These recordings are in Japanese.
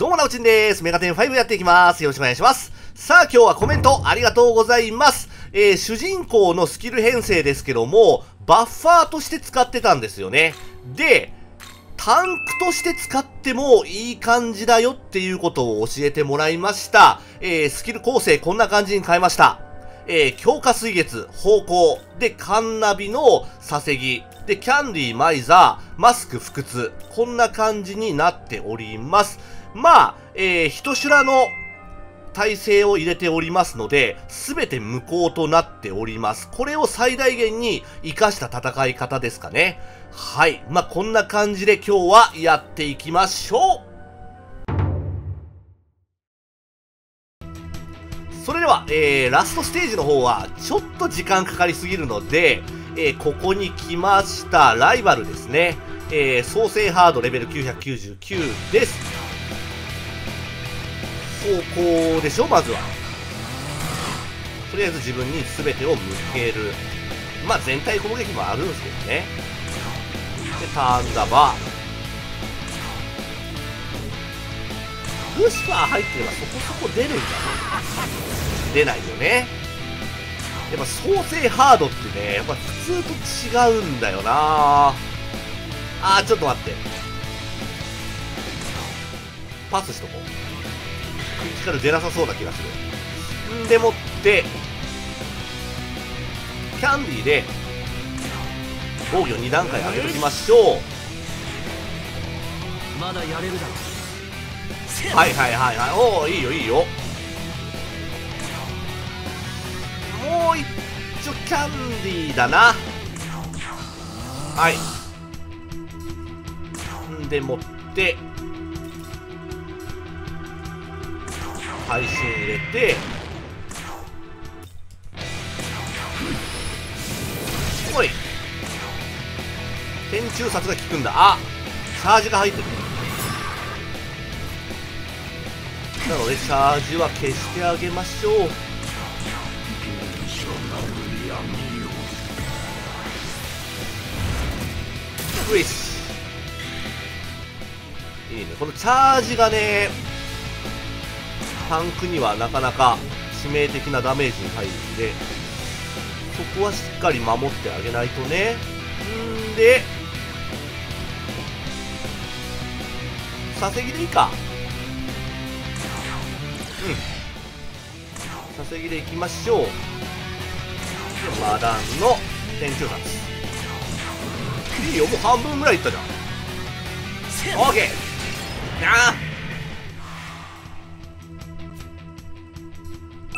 どうもなおちんです。メガテン5やっていきます。よろしくお願いします。さあ、今日はコメントありがとうございます。えー、主人公のスキル編成ですけども、バッファーとして使ってたんですよね。で、タンクとして使ってもいい感じだよっていうことを教えてもらいました。えー、スキル構成こんな感じに変えました。えー、強化水月、方向、で、カンナビのサセギ、で、キャンディー、マイザー、マスク、不屈、こんな感じになっております。まあ、えー、人修羅の体制を入れておりますので、すべて無効となっております。これを最大限に活かした戦い方ですかね。はい。まあ、こんな感じで今日はやっていきましょうそれでは、えー、ラストステージの方はちょっと時間かかりすぎるので、えー、ここに来ましたライバルですね、えー、創生ハードレベル999です方向でしょまずは。とりあえず自分に全てを向ける。まあ全体攻撃もあるんですけどね。でターンダバー。ブースター入ってればそこそこ出るんだね。出ないよね。やっぱ創生ハードってねやっぱ普通と違うんだよな。あーちょっと待って。パスしとこう。クリティカル出なさそうな気がする。んでもってキャンディーで防御2段階上げときましょう。まだやれるだろう。はいはいはいはい。おおいいよいいよ。もう一丁キャンディーだな。はい。んでもって配信入れておい。天中殺が効くんだ。あチャージが入ってる。なのでチャージは消してあげましょう。ウィッシいいね。このチャージがねタンクにはなかなか致命的なダメージに入るんでそこはしっかり守ってあげないとね。んで佐世ぎでいいか。うん。稼ぎでいきましょう。マダンの天中殺いいよもう半分ぐらいいったじゃん。オーケー。あ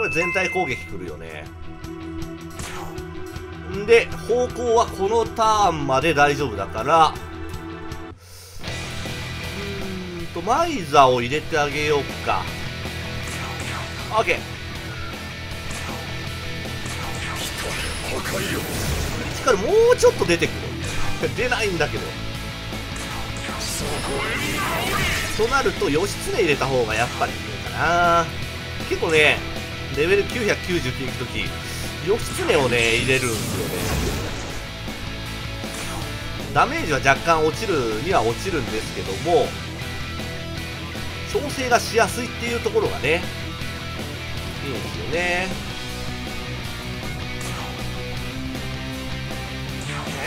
これ全体攻撃くるよね。んで方向はこのターンまで大丈夫だから。うんとマイザーを入れてあげようか。オッケー。力もうちょっと出てくる。出ないんだけど。となると義経入れた方がやっぱりいいかな。結構ねレベル999行く時義経をね入れるんですよね。ダメージは若干落ちるには落ちるんですけども調整がしやすいっていうところがねいいんですよね。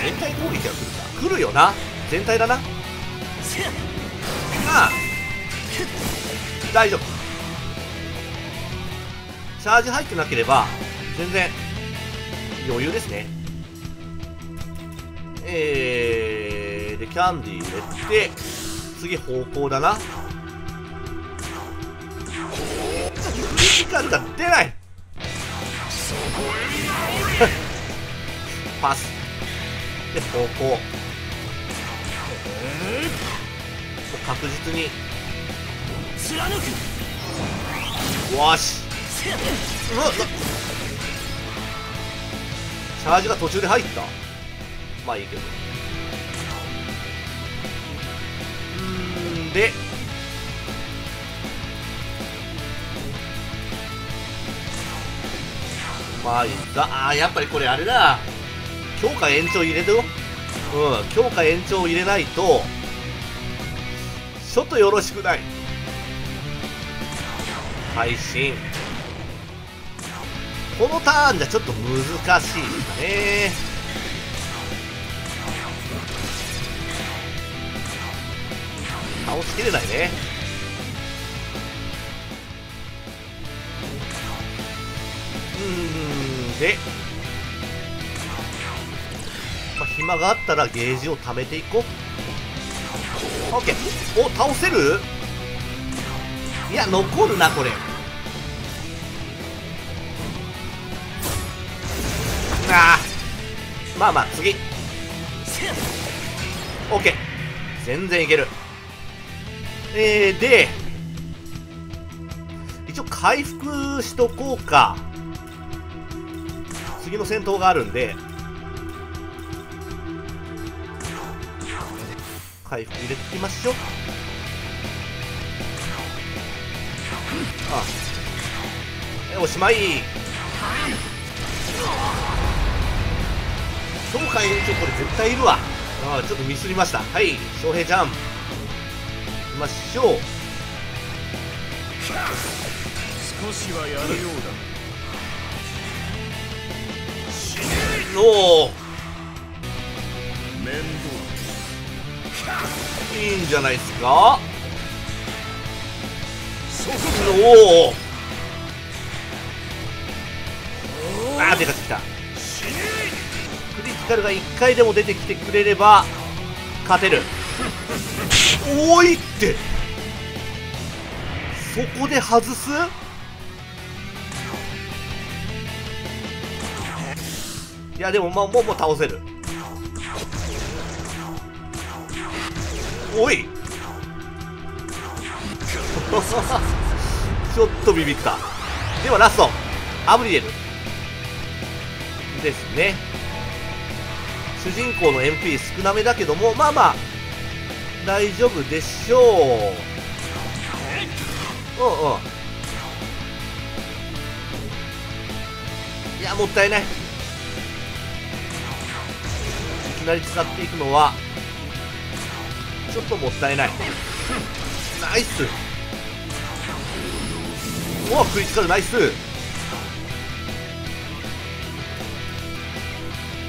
全体攻撃が来るか来るよな。全体だな。ああ。大丈夫。チャージ入ってなければ全然余裕ですね。えー、でキャンディー入れて次方向だな。ティカルが出ない。パス。で方向。確実に。貫くよし。チャージが途中で入った。まあいいけど。うんで。まあいったああやっぱりこれあれだ。強化延長入れてようん強化延長入れないと。ちょっとよろしくない。会心このターンじゃちょっと難しいですね。倒しきれないね。うんでまあ、暇があったらゲージを貯めていこう。OK お倒せる？いや残るなこれ。あーまあまあ次。OK 全然いける。えー、で一応回復しとこうか。次の戦闘があるんで。回復入れていきましょう。あ。えおしまい。紹介延長これ絶対いるわ。あちょっとミスりました。はい翔平ちゃん行きましょう。少しはやるようだ。おお面いいんじゃないですか。おおあー出かってきたクリティカルが1回でも出てきてくれれば勝てる。おいって。そこで外す？いやでもまあもうもう倒せる。おい。ちょっとビビった。ではラスト。アブリエル。ですね。主人公の MP 少なめだけどもまあまあ大丈夫でしょう。うんうん。いやもったいない。いきなり使っていくのはちょっともったいない。ナイス。おクリティカルナイス。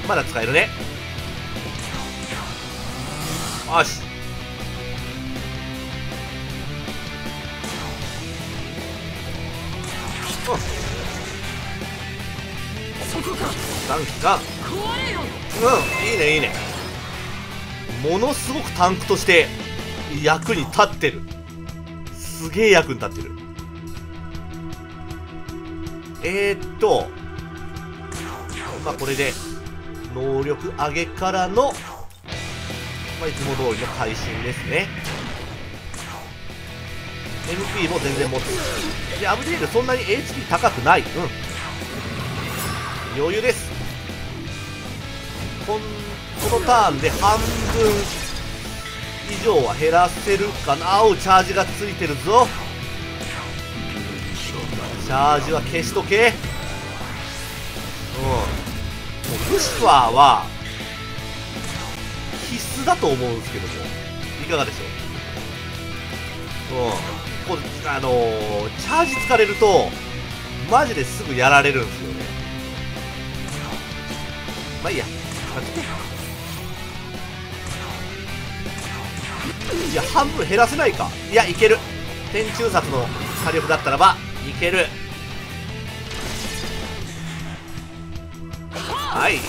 まだ使えるね。よし。うん。そこかうんいいねいいね。ものすごくタンクとして役に立ってる。すげえ役に立ってる。えー、っとまあこれで能力上げからの、まあ、いつも通りの会心ですね。MP も全然持ってるでアブディエルそんなに HP 高くない。うん。余裕です。こんこのターンで半分以上は減らせるかな。青チャージがついてるぞ。チャージは消しとけ。うん。もうルシファーはだと思うんですけども。いかがでしょう？うん。こうあのーチャージ疲れるとマジですぐやられるんですよね。まあいいや。使っていや半分減らせないか。いやいける。天中殺の火力だったらばいける。はい。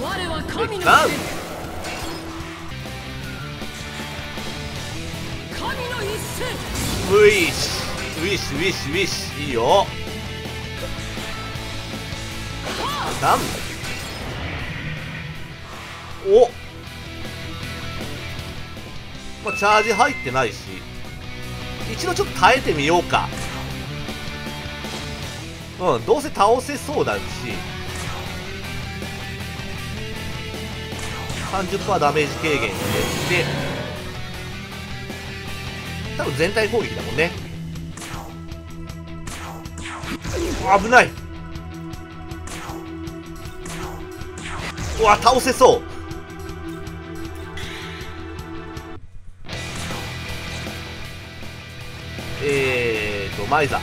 我は神のダウンウィッシュ。ウィッシュウィッシュウィッシュ。いいよ。ダウンお。まあ、チャージ入ってないし。一度ちょっと耐えてみようか。うんどうせ倒せそうだし。30%ダメージ軽減して。で多分全体攻撃だもんね。危ない。うわ倒せそう。えーとマイザ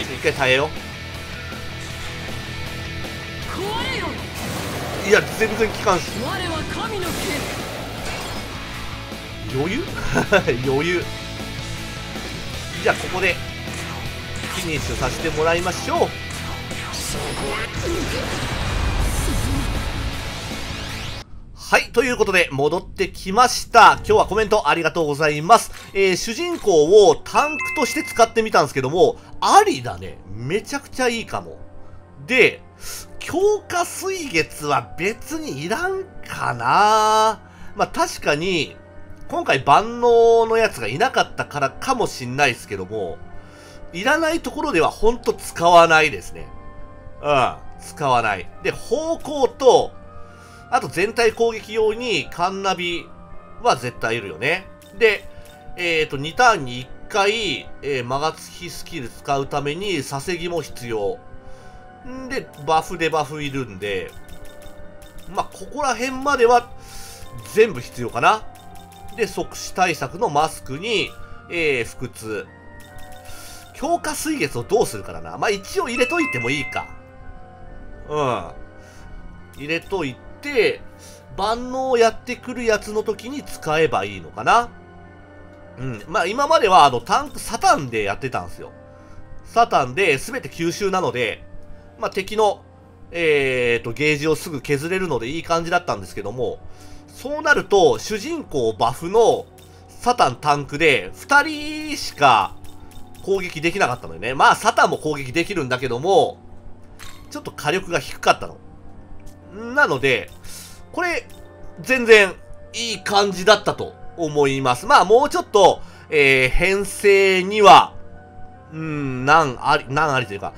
一回耐えよう。いや全然効かんし。我は神の余裕？余裕じゃあここでフィニッシュさせてもらいましょうはい。ということで、戻ってきました。今日はコメントありがとうございます。えー、主人公をタンクとして使ってみたんですけども、ありだね。めちゃくちゃいいかも。で、強化水月は別にいらんかなまあ確かに、今回万能のやつがいなかったからかもしんないですけども、いらないところではほんと使わないですね。うん、使わない。で、方向と、あと全体攻撃用にカンナビは絶対いるよね。で、えっ、ー、と、2ターンに1回、えー、マガツヒスキル使うために、サセギも必要。んで、バフでバフいるんで、まあ、ここら辺までは全部必要かな。で、即死対策のマスクに、えー、腹痛。強化水月をどうするからな。まあ、一応入れといてもいいか。うん。入れといて、万能をやってくるやつの時に使えばいいのかな。うん。まあ、今まではあの、タンク、サタンでやってたんですよ。サタンで全て吸収なので、まあ、敵の、えーと、ゲージをすぐ削れるのでいい感じだったんですけども、そうなると、主人公バフのサタンタンクで、2人しか攻撃できなかったのよね。まあ、サタンも攻撃できるんだけども、ちょっと火力が低かったの。なので、これ、全然いい感じだったと思います。まあ、もうちょっと、えー、編成には、うん、難あり、難ありというか、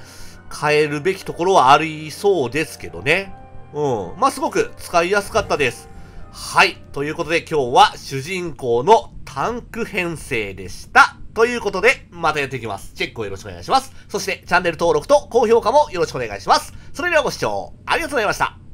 変えるべきところはありそうですけどね。うん。まあ、すごく使いやすかったです。はい。ということで今日は主人公のタンク編成でした。ということで、またやっていきます。チェックをよろしくお願いします。そして、チャンネル登録と高評価もよろしくお願いします。それではご視聴ありがとうございました。